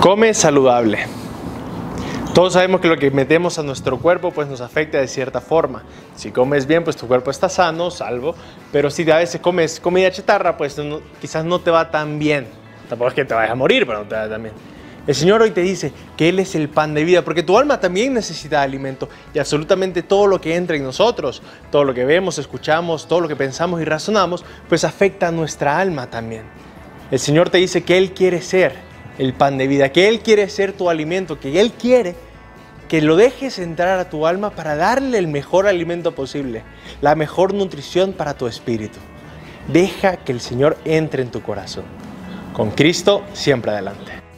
Come saludable. Todos sabemos que lo que metemos a nuestro cuerpo pues nos afecta de cierta forma. Si comes bien, pues tu cuerpo está sano, salvo, pero si a veces comes comida chatarra, pues quizás no te va tan bien. Tampoco es que te vayas a morir, pero no te va tan bien. El Señor hoy te dice que Él es el pan de vida, porque tu alma también necesita alimento y absolutamente todo lo que entra en nosotros, todo lo que vemos, escuchamos, todo lo que pensamos y razonamos, pues afecta a nuestra alma también. El Señor te dice que Él quiere ser el pan de vida, que Él quiere ser tu alimento, que Él quiere que lo dejes entrar a tu alma para darle el mejor alimento posible, la mejor nutrición para tu espíritu. Deja que el Señor entre en tu corazón. Con Cristo siempre adelante.